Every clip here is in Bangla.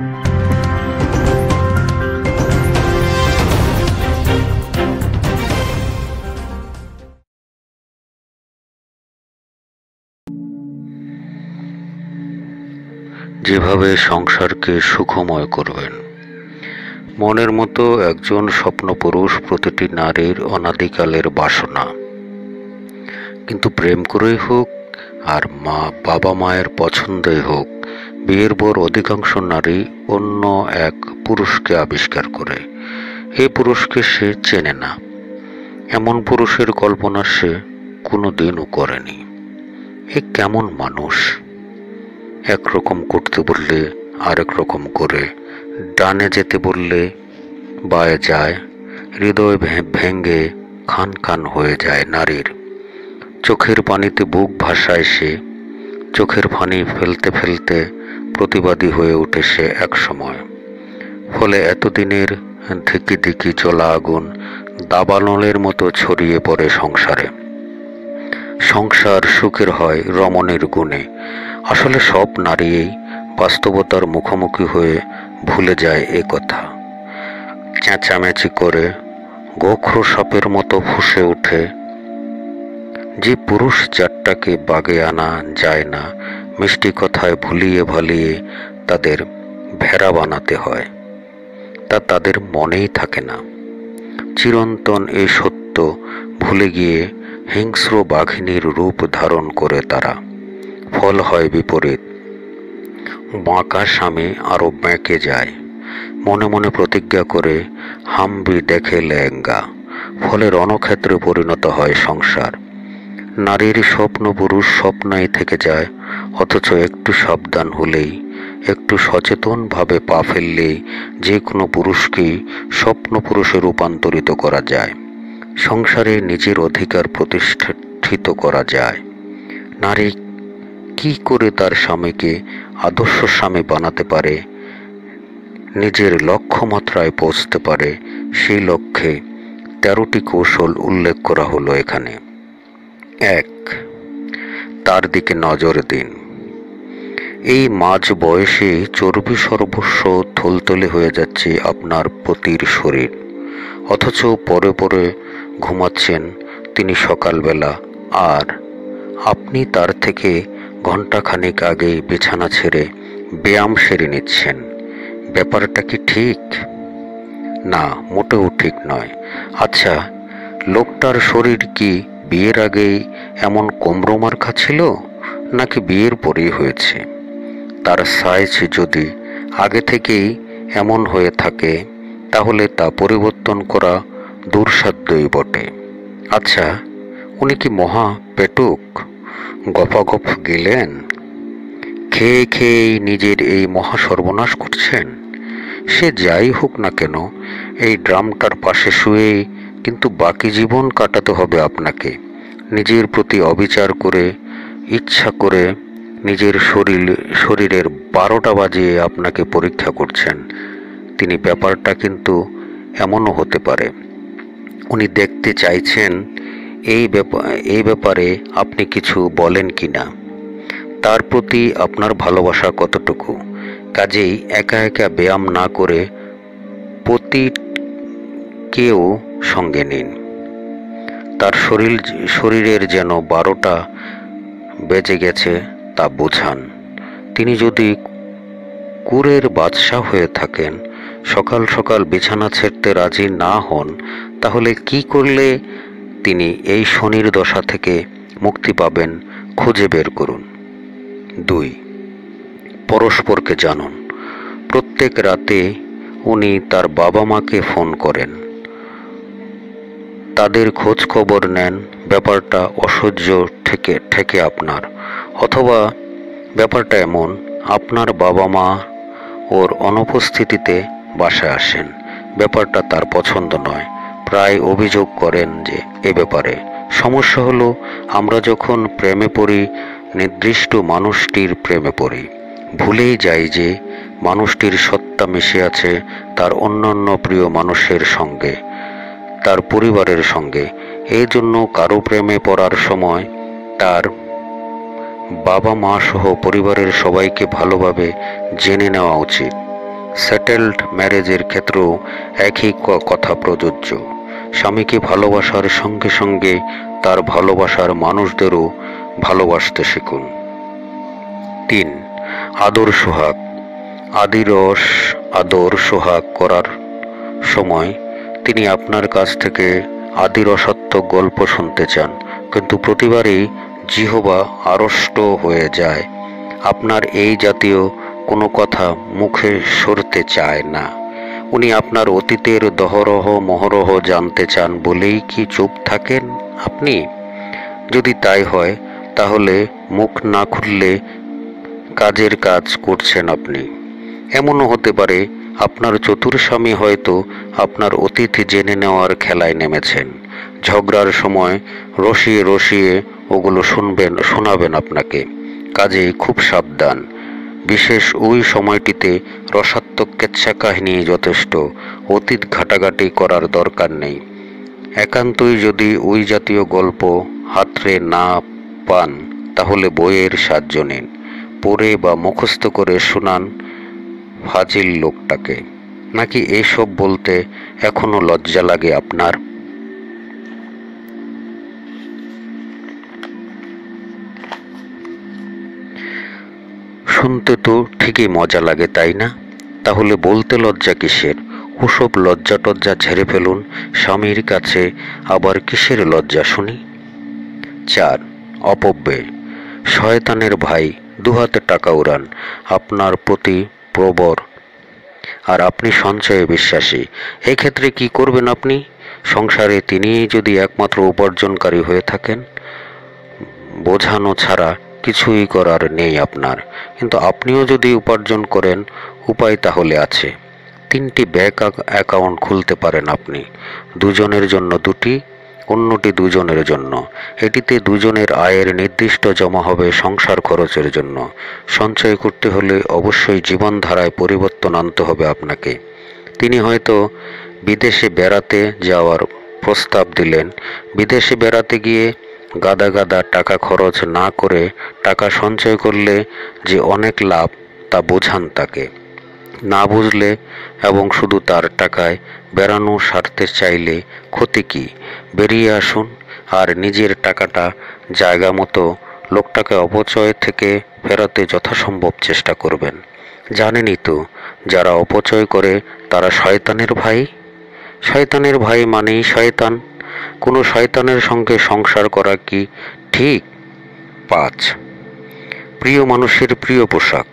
যেভাবে সংসারকে সুখময় করবেন, মনের মতো একজন স্বপ্নপুরুষ প্রতিটি নারীর অনাদিকালের বাসনা। কিন্তু প্রেম করেই হোক আর মা বাবা মায়ের পছন্দই হোক বিয়ের পর অধিকাংশ নারী অন্য এক পুরুষকে আবিষ্কার করে। এ পুরুষকে সে চেনে না। এমন পুরুষের কল্পনা সে কোনো দিনও করেনি। এ কেমন মানুষ? একরকম করতে বললে আরেক রকম করে, ডানে যেতে বললে বায়ে যায়, হৃদয় ভেঙ্গে খান খান হয়ে যায় নারীর। চোখের পানিতে বুক ভাসায় সে, চোখের পানি ফেলতে ফেলতে প্রতিবাদী হয়ে ওঠে সে এক সময়। ফলে এতদিনের ধিকি ধিকি চলা আগুন দাবানলের মতো ছড়িয়ে পড়ে সংসারে। সংসার সুখের হয় রমণের গুণে। আসলে সব নারীই বাস্তবতার মুখোমুখি হয়ে ভুলে যায় এ কথা। চেঁচামেচি করে গোখর সাপের মতো ফুসে ওঠে। যে পুরুষ জাতটাকে বাগে আনা যায় না মিষ্টি কথায় ভুলিয়ে ভালিয়ে তাদের ভেড়া বানাতে হয়। তা তাদের মনেই থাকে না। চিরন্তন এই সত্য ভুলে গিয়ে হিংস্র বাঘিনীর রূপ ধারণ করে তারা। ফল হয় বিপরীত। বাঁকা স্বামী আরও বেঁকে যায়। মনে মনে প্রতিজ্ঞা করে হাম্বি দেখে লেহেঙ্গা। ফলে রণক্ষেত্রে পরিণত হয় সংসার। নারীর স্বপ্ন পুরুষ স্বপ্নাই থেকে যায় অথচ একটু সাবধান হলেই, একটু সচেতনভাবে পা ফেললেই যে কোনো পুরুষকেই স্বপ্ন পুরুষে রূপান্তরিত করা যায়। সংসারে নিজের অধিকার প্রতিষ্ঠিত করা যায়। নারী কি করে তার স্বামীকে আদর্শ স্বামী বানাতে পারে, নিজের লক্ষ্যমাত্রায় পৌঁছতে পারে সেই লক্ষ্যে তেরোটি কৌশল উল্লেখ করা হলো এখানে। এক তার দিকে নজর দিন। এই মাঝ বয়সে চর্বি সর্বস্ব থলতলে হয়ে যাচ্ছে আপনার পতির শরীর। অথচ পরে পরে ঘুমাচ্ছেন তিনি সকালবেলা। আর আপনি তার থেকে ঘন্টাখানেক আগেই বিছানা ছেড়ে ব্যায়াম সেরে নিচ্ছেন। ব্যাপারটা কি ঠিক? না, মোটেও ঠিক নয়। আচ্ছা লোকটার শরীর কি বিয়ের আগে এমন কোমরমার্খা ছিল নাকি বিয়ের পরেই হয়েছে? তার সাইজ যদি আগে থেকেই এমন হয়ে থাকে, তাহলে তা পরিবর্তন করা দুঃসাধ্যই বটে। আচ্ছা উনি কি মহা পেটুক? গপাগপ গেলেন। খেয়ে খেয়েই নিজের এই মহা সর্বনাশ করছেন? সে যাই হোক না কেন, এই ড্রামটার পাশে শুয়েই কিন্তু বাকি জীবন কাটাতে হবে আপনাকে। নিজের প্রতি অবিচার করে, ইচ্ছা করে নিজের শরীর, শরীরের বারোটা বাজিয়ে আপনাকে পরীক্ষা করছেন। তিনি ব্যাপারটা কিন্তু এমনও হতে পারে। উনি দেখতে চাইছেন এই ব্যাপার এই ব্যাপারে আপনি কিছু বলেন কি না তার প্রতি আপনার ভালোবাসা কতটুকু? কাজেই একা একা ব্যায়াম না করে প্রতিকেও সঙ্গে নিন। তার শরীর শরীরের যেন বারোটা বেজে গেছে তা বোঝান। তিনি যদি কুরের বাদশাহ হয়ে থাকেন, সকাল সকাল বিছানা ছেড়তে রাজি না হন, তাহলে কি করলে তিনি এই শনির দশা থেকে মুক্তি পাবেন খুঁজে বের করুন। দুই, পরস্পরকে জানুন। প্রত্যেক রাতে উনি তার বাবা মাকে ফোন করেন। তাদের খোঁজ খবর নেন। ব্যাপারটা অসহ্য থেকে ঠেকে আপনার। অথবা ব্যাপারটা এমন, আপনার বাবা মা ওর অনুপস্থিতিতে বাসায় আসেন। ব্যাপারটা তার পছন্দ নয়। প্রায় অভিযোগ করেন যে এ ব্যাপারে। সমস্যা হলো, আমরা যখন প্রেমে পড়ি, নির্দিষ্ট মানুষটির প্রেমে পড়ি। ভুলেই যাই যে মানুষটির সত্তা মিশে আছে তার অন্যান্য প্রিয় মানুষের সঙ্গে। তার পরিবারের সঙ্গে। এই জন্য কারও প্রেমে পড়ার সময় তার বাবা মা সহ পরিবারের সবাইকে ভালোভাবে জেনে নেওয়া উচিত। সেটেলড ম্যারেজের ক্ষেত্রেও একই কথা প্রযোজ্য। স্বামীকে ভালোবাসার সঙ্গে সঙ্গে তার ভালোবাসার মানুষদেরও ভালোবাসতে শিখুন। তিন, আদর সোহাগ। আদিরস আদর সোহাগ করার সময় তিনি আপনার কাছ থেকে আদিরসাত্মক গল্প শুনতে চান, কিন্তু প্রতিবারই জিহবা আড়ষ্ট হয়ে যায়। আপনার এই জাতীয় কোনো কথা মুখে সরতে চায় না। উনি আপনার অতীতের দহরহ মহরহ জানতে চান বলেই কি চুপ থাকেন আপনি? যদি তাই হয়, তাহলে মুখ না খুললে কাজের কাজ করছেন আপনি। এমনও হতে পারে আপনার চতুর স্বামী হয়তো আপনার অতীত জেনে নেওয়ার খেলায় নেমেছেন। ঝগড়ার সময় রসিয়ে রসিয়ে ওগুলো শুনবেন, শোনাবেন আপনাকে। কাজেই খুব সাবধান। বিশেষ ওই সময়টিতে রসাত্মক কেচ্ছা কাহিনী যথেষ্ট। অতীত ঘাটাঘাটি করার দরকার নেই। একান্তই যদি ওই জাতীয় গল্প হাতরে না পান, তাহলে বইয়ের সাহায্য নিন। পড়ে বা মুখস্থ করে শোনান ফাজিল লোকটাকে। নাকি এইসব বলতে এখনও লজ্জা লাগে আপনার? শুনতে তো ঠিকই মজা লাগে, তাই না? তাহলে বলতে লজ্জা কিসের? ওসব লজ্জা টজ্জা ঝেড়ে ফেলুন, স্বামীর কাছে আবার কিসের লজ্জা শুনি? চার, অপব্যয়। শয়তানের ভাই, দুহাতে টাকা উড়ান। আপনার প্রতি প্রবর। আর আপনি সঞ্চয়ে বিশ্বাসী। এই ক্ষেত্রে কি করবেন আপনি? সংসারে তিনিই যদি একমাত্র উপার্জনকারী হয়ে থাকেন, বোঝানো ছাড়া কিছুই করার নেই আপনার। কিন্তু আপনিও যদি উপার্জন করেন, উপায় তাহলে আছে। তিনটি ব্যাংক অ্যাকাউন্ট খুলতে পারেন আপনি। দুজনের জন্য দুটি অন্যটি দুজনের জন্য। এটিতে দুজনের আয়ের নির্দিষ্ট জমা হবে সংসার খরচের জন্য। সঞ্চয় করতে হলে অবশ্যই জীবনধারায় পরিবর্তন আনতে হবে আপনাকে। তিনি হয়তো বিদেশে বেড়াতে যাওয়ার প্রস্তাব দিলেন। বিদেশে বেড়াতে গিয়ে গাদা গাদা টাকা খরচ না করে টাকা সঞ্চয় করলে যে অনেক লাভ তা বোঝান তাকে। না বুঝলে এবং শুধু তার টাকায় বেড়ানো সারতে চাইলে ক্ষতি কি? বেরিয়ে আসুন আর নিজের টাকাটা জায়গা মতো লোকটাকে অপচয় থেকে ফেরাতে যথাসম্ভব চেষ্টা করবেন। জানেনই তো, যারা অপচয় করে তারা শয়তানের ভাই? শয়তানের ভাই মানেই শয়তান। কোনো শয়তানের সঙ্গে সংসার করা কি ঠিক? পাঁচ প্রিয় মানুষের প্রিয় পোশাক।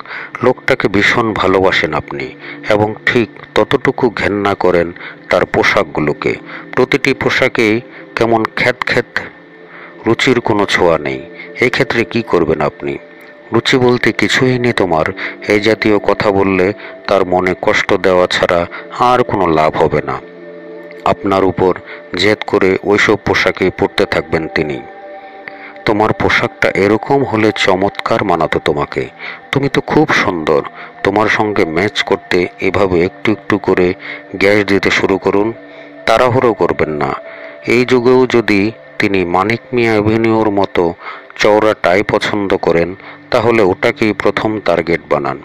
লোকটাকে ভীষণ ভালোবাসেন আপনি এবং ঠিক ততটুকু ঘেন্না করেন তার পোশাকগুলোকে। প্রতিটি পোশাকেই কেমন খ্যাত খ্যাত রুচির কোনো ছোঁয়া নেই। এক্ষেত্রে ক্ষেত্রে কি করবেন আপনি? রুচি বলতে কিছুই নেই তোমার। এই জাতীয় কথা বললে তার মনে কষ্ট দেওয়া ছাড়া আর কোনো লাভ হবে না। আপনার উপর জেদ করে ওইসব পোশাকেই পরতে থাকবেন তিনি। তোমার পোশাকটা এরকম হলে চমৎকার মানাতো তোমাকে। তুমি তো খুব সুন্দর। তোমার সঙ্গে ম্যাচ করতে এভাবে একটু একটু করে গ্যাস দিতে শুরু করুন। তাড়াহুড়ো করবেন না। এই যুগেও যদি তিনি মানিক মিয়া অ্যাভিনিউর মতো চওড়া টাই পছন্দ করেন, তাহলে ওটাকেই প্রথম টার্গেট বানান।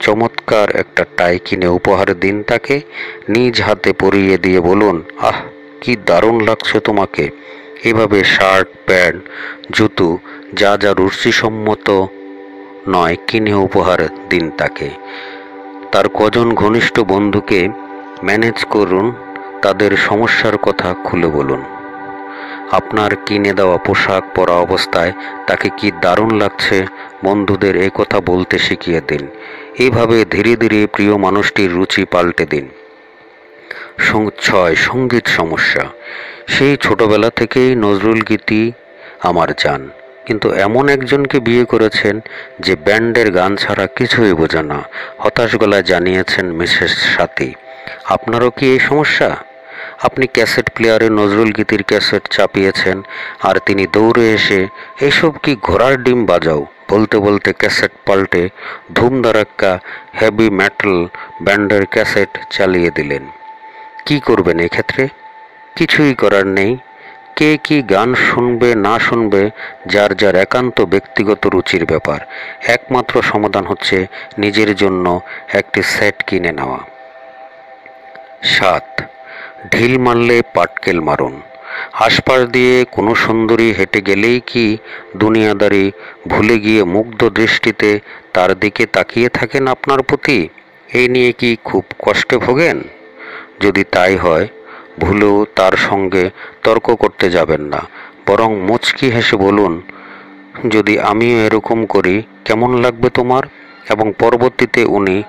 চমৎকার একটা টাই কিনে উপহার দিন তাকে। নিজ হাতে পরিয়ে দিয়ে বলুন, আহ, কি দারুণ লাগছে তোমাকে। এভাবে শার্ট, প্যান্ট, জুতো, যা যা রুচিসম্মত নয় কিনে উপহার দিন তাকে। তার কজন ঘনিষ্ঠ বন্ধুকে ম্যানেজ করুন, তাদের সমস্যার কথা খুলে বলুন। আপনার কিনে দেওয়া পোশাক পরা অবস্থায় তাকে কি দারুণ লাগছে বন্ধুদের এ কথা বলতে শিখিয়ে দিন। এইভাবে ধীরে ধীরে প্রিয় মানুষটির রুচি পাল্টে দিন। ছয়, সংগীত সমস্যা। সেই ছোটবেলা থেকেই নজরুল গীতি আমার জান। কিন্তু এমন একজনকে বিয়ে করেছেন যে ব্যান্ডের গান ছাড়া কিছুই বোঝে না। হতাশ গলায় জানিয়েছেন মিসেস সাথী। আপনারও কি এই সমস্যা? আপনি ক্যাসেট প্লেয়ারে নজরুল গীতির ক্যাসেট চাপিয়েছেন আর তিনি দৌড়ে এসে এইসব কি ঘোড়ার ডিম বাজাও? বলতে বলতে ক্যাসেট পাল্টে ধুমধারাক্কা হেভি মেটাল ব্যান্ডের ক্যাসেট চালিয়ে দিলেন। কি করবেন এক্ষেত্রে? কিছুই করার নেই। কে কি গান শুনবে, না শুনবে, যার যার একান্ত ব্যক্তিগত রুচির ব্যাপার। একমাত্র সমাধান হচ্ছে নিজের জন্য একটি সেট কিনে নেওয়া। সাত, ঢিল মারলে পাটকেল মারুন। আশপাশ দিয়ে কোনো সুন্দরী হেঁটে গেলেই কি দুনিয়াদারি ভুলে গিয়ে মুগ্ধ দৃষ্টিতে তার দিকে তাকিয়ে থাকেন আপনার প্রতি? এই নিয়ে কি খুব কষ্টে ভোগেন? যদি তাই হয় ভুলেও তার সঙ্গে তর্ক করতে যাবেন না। বরং মুচকি হেসে বলুন, যদি আমিও এরকম করি, কেমন লাগবে তোমার? এবং পরবর্তীতে উনি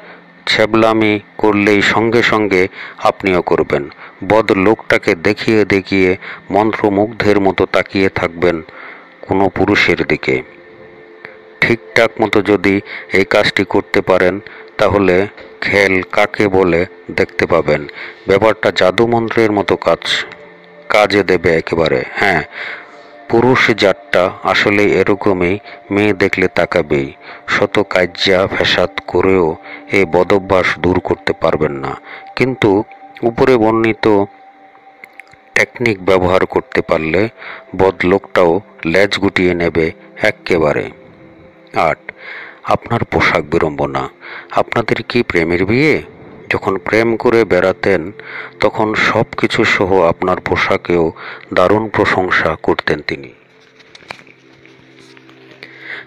ছ্যাবলামি করলেই সঙ্গে সঙ্গে আপনিও করবেন। বদ লোকটাকে দেখিয়ে দেখিয়ে মন্ত্রমুগ্ধের মতো তাকিয়ে থাকবেন কোনো পুরুষের দিকে। ঠিকঠাক মতো যদি এই কাজটি করতে পারেন, তাহলে খেল কাকে বলে দেখতে পাবেন। ব্যাপারটা জাদুমন্ত্রের মতো কাজ, কাজে দেবে একেবারে। হ্যাঁ পুরুষ জাতটা আসলে এরকমই, মেয়ে দেখলে তাকাবেই। শত কাজ্যা ফ্যাসাদ করেও এই বদভ্যাস দূর করতে পারবেন না। কিন্তু উপরে বর্ণিত টেকনিক ব্যবহার করতে পারলে বদলোকটাও লেজ গুটিয়ে নেবে এক্কেবারে আট আপনার পোশাক বিড়ম্বনা। আপনাদের কি প্রেমের বিয়ে? যখন প্রেম করে বেড়াতেন, তখন সব কিছু সহ আপনার পোশাকেও দারুণ প্রশংসা করতেন তিনি।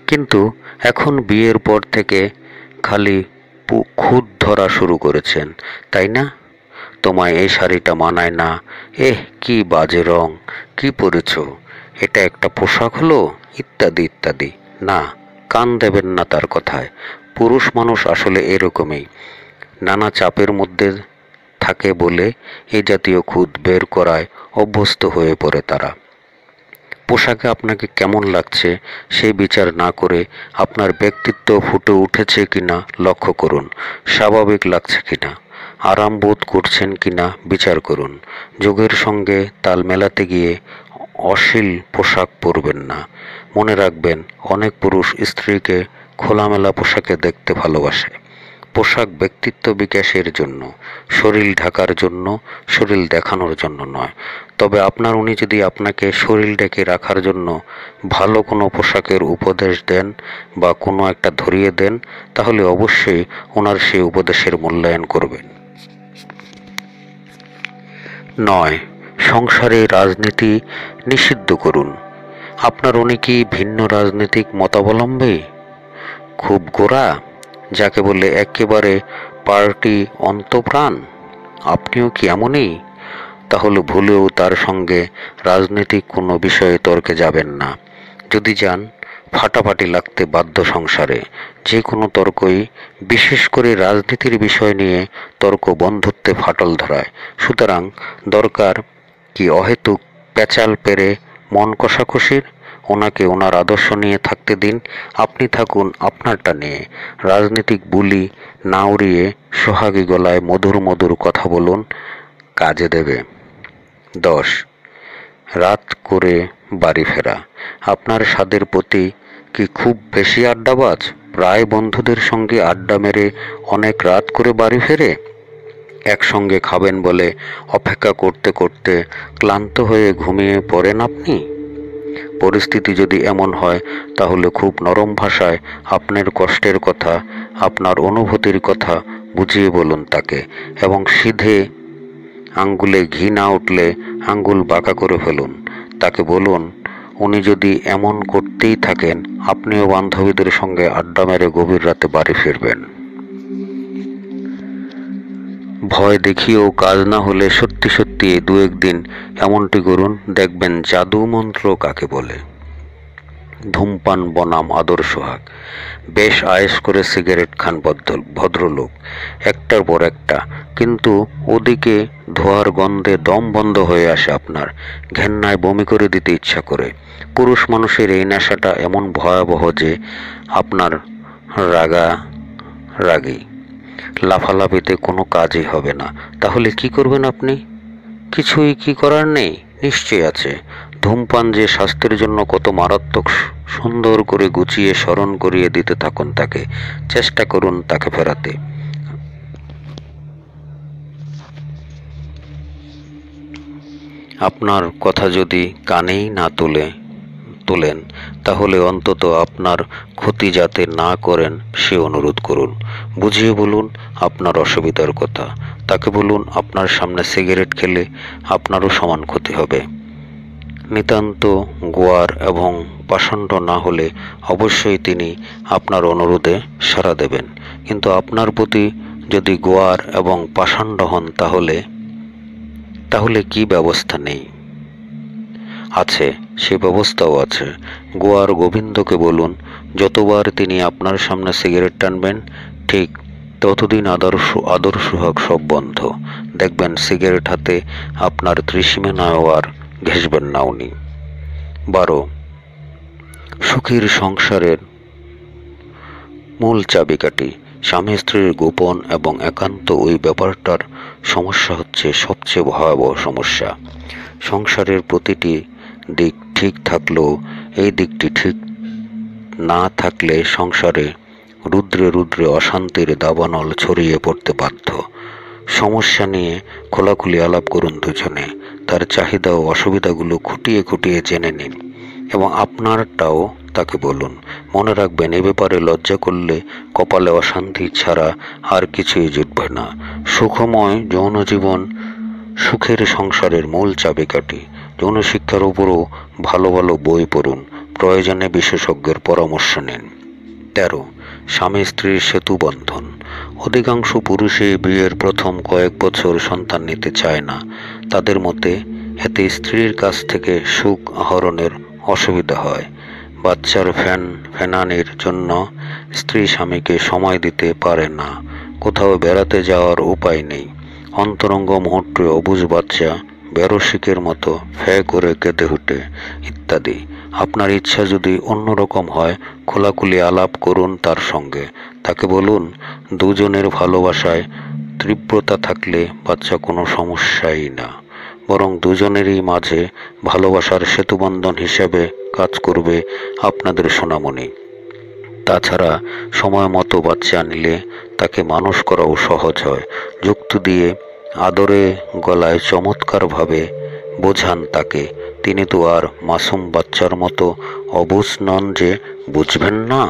কিন্তু এখন বিয়ের পর থেকে খালি খুদ ধরা শুরু করেছেন, তাই না? তোমায় এই শাড়িটা মানায় না। এহ, কি বাজে রং, কি পরেছ? এটা একটা পোশাক হলো? ইত্যাদি ইত্যাদি। না কান দেবেন না তার কথায়। পুরুষ মানুষ আসলে এরকমই। নানা চাপের মধ্যে থাকে বলে এই জাতীয় খুদ বের করায় অভ্যস্ত হয়ে পড়ে তারা। পোশাকে আপনাকে কেমন লাগছে সেই বিচার না করে আপনার ব্যক্তিত্ব ফুটে উঠেছে কিনা লক্ষ্য করুন, স্বাভাবিক লাগছে কিনা, আরাম বোধ করছেন কিনা বিচার করুন। যুগের সঙ্গে তাল মেলাতে গিয়ে অশ্লীল পোশাক পরবেন না। মনে রাখবেন, অনেক পুরুষ স্ত্রীকে খোলামেলা পোশাকে দেখতে ভালোবাসে। পোশাক ব্যক্তিত্ব বিকাশের জন্য, শরীর ঢাকার জন্য, শরীর দেখানোর জন্য নয়। তবে আপনার, উনি যদি আপনাকে শরীর ঢেকে রাখার জন্য ভালো কোনো পোশাকের উপদেশ দেন বা কোনো একটা ধরিয়ে দেন, তাহলে অবশ্যই ওনার সেই উপদেশের মূল্যায়ন করবেন। নয়। সংসারে রাজনীতি নিষিদ্ধ করুন। আপনার উনি কি ভিন্ন রাজনৈতিক মতাবলম্বী। খুব গোড়া, যাকে বলে একেবারে পার্টি অন্তপ্রাণ। আপনিও কি এমনই? তাহলে ভুলেও তার সঙ্গে রাজনৈতিক কোনো বিষয়ে তর্কে যাবেন না। যদি যান, ফাটাফাটি লাগতে বাধ্য সংসারে। যে কোনো তর্কই, বিশেষ করে রাজনীতির বিষয় নিয়ে তর্ক বন্ধুত্বে ফাটল ধরায়। সুতরাং দরকার কি অহেতুক পেঁচাল পেরে মন কষাকষির, ওনাকে ওনার আদর্শ নিয়ে থাকতে দিন, আপনি থাকুন আপনারটা নিয়ে রাজনৈতিক বুলি না উড়িয়ে সোহাগী গলায় মধুর মধুর কথা বলুন, কাজে দেবে। দশ, রাত করে বাড়ি ফেরা। আপনার স্বাদের প্রতি কি খুব বেশি আড্ডাবাজ? প্রায় বন্ধুদের সঙ্গে আড্ডা মেরে অনেক রাত করে বাড়ি ফেরে? একসঙ্গে খাবেন বলে অপেক্ষা করতে করতে ক্লান্ত হয়ে ঘুমিয়ে পড়েন আপনি? পরিস্থিতি যদি এমন হয়, তাহলে খুব নরম ভাষায় আপনার কষ্টের কথা, আপনার অনুভূতির কথা বুঝিয়ে বলুন তাকে এবং সিধে আঙ্গুলে ঘি না উঠলে আঙ্গুল বাঁকা করে ফেলুন। তাকে বলুন, উনি যদি এমন করতেই থাকেন, আপনিও বান্ধবীদের সঙ্গে আড্ডা মেরে গভীর রাতে বাড়ি ফিরবেন। ভয় দেখিয়েও কাজ না হলে সত্যি সত্যি দু একদিন এমনটি করুন, দেখবেন জাদু মন্ত্র কাকে বলে। ধূমপান, বনাম আদর্শ হাক বেশ আয়েস করে সিগারেট খান ভদ্র ভদ্রলোক, একটার পর একটা। কিন্তু ওদিকে ধোয়ার গন্ধে দম বন্ধ হয়ে আসে আপনার। ঘেন্নায় বমি করে দিতে ইচ্ছা করে। পুরুষ মানুষের এই নেশাটা এমন ভয়াবহ যে আপনার রাগা, রাগী। লাফালাফিতে কোনো কাজই হবে না। তাহলে কি করবেন আপনি? কিছুই কি করার নেই? নিশ্চয় আছে। ধূমপান যে স্বাস্থ্যের জন্য কত মারাত্মক সুন্দর করে গুছিয়ে স্মরণ করিয়ে দিতে থাকুন তাকে। চেষ্টা করুন তাকে ফেরাতে। আপনার কথা যদি কানেই না তোলে তোলেন, তাহলে অন্তত আপনার ক্ষতি যাতে না করেন, সে অনুরোধ করুন। বুঝিয়ে বলুন আপনার অসুবিধার কথা। তাকে বলুন আপনার সামনে সিগারেট খেলে আপনারও সমান ক্ষতি হবে। নিতান্ত গোয়ার এবং পাষণ্ড না হলে অবশ্যই তিনি আপনার অনুরোধে সাড়া দেবেন। কিন্তু আপনার প্রতি যদি গোয়ার এবং পাষণ্ড হন তাহলে তাহলে কি ব্যবস্থা নেই? আছে, সে ব্যবস্থাও আছে। গোয়ার গোবিন্দকে বলুন, যতবার তিনি আপনার সামনে সিগারেট টানবেন, ঠিক ততদিন আদর্শ আদর্শ হোক সব বন্ধ। দেখবেন সিগারেট হাতে আপনার ত্রিসীমানায় আর ঘেসবেন না উনি। বারো। সুখীর সংসারের মূল চাবিকাঠি, স্বামী স্ত্রীর গোপন এবং একান্ত ওই ব্যাপারটার সমস্যা হচ্ছে সবচেয়ে ভয়াবহ সমস্যা। সংসারের প্রতিটি দিক ঠিক থাকলেও এই দিকটি ঠিক না থাকলে সংসারে রুদ্রে রুদ্রে অশান্তির দাবানল ছড়িয়ে পড়তে বাধ্য। সমস্যা নিয়ে খোলাখুলি আলাপ করুন দুজনে, তার চাহিদা ও অসুবিধাগুলো খুঁটিয়ে খুঁটিয়ে জেনে নিন এবং আপনারটাও তাকে বলুন। মনে রাখবেন, এ ব্যাপারে লজ্জা করলে কপালে অশান্তি ছাড়া আর কিছুই জুটবে না। সুখময় যৌন জীবন সুখের সংসারের মূল চাবিকাঠি। যৌন শিক্ষার উপরও ভালো ভালো বই পড়ুন। প্রয়োজনে বিশেষজ্ঞের পরামর্শ নিন। তেরো, স্বামী স্ত্রীর সেতু বন্ধন। অধিকাংশ পুরুষই বিয়ের প্রথম কয়েক বছর সন্তান নিতে চায় না। তাদের মতে, এতে স্ত্রীর কাছ থেকে সুখ আহরণের অসুবিধা হয়। বাচ্চার ফ্যান, ফেনানির জন্য স্ত্রী স্বামীকে সময় দিতে পারে না। কোথাও বেড়াতে যাওয়ার উপায় নেই। অন্তরঙ্গ মুহূর্তে অবুজ বাচ্চা বেরসিকের মতো ফ্যা করে কেঁদে উঠে, ইত্যাদি। আপনার ইচ্ছা যদি অন্যরকম হয়, খোলাখুলি আলাপ করুন তার সঙ্গে। তাকে বলুন, দুজনের ভালোবাসায় তীব্রতা থাকলে বাচ্চা কোনো সমস্যাই না। বরং দুজনেরই মাঝে ভালোবাসার সেতুবন্ধন হিসেবে কাজ করবে আপনাদের সোনামণি। তাছাড়া সময় মতো বাচ্চা নিলে তাকে মানুষ করাও সহজ হয়। যুক্তি দিয়ে আদরে গলায় চমৎকারভাবে বোঝান তাকে। তিনি তো আর মাসুম বাচ্চার মতো অবুস নন যে বুঝবেন না।